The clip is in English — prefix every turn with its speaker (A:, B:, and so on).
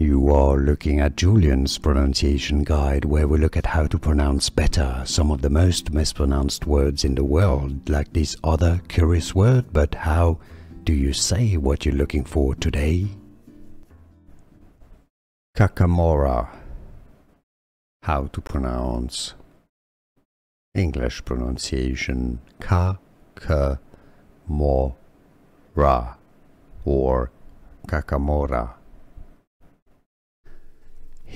A: You are looking at Julian's pronunciation guide where we look at how to pronounce better some of the most mispronounced words in the world, like this other curious word, but how do you say what you're looking for today? Kakamora. How to pronounce English pronunciation ka ka mo ra or kakamora.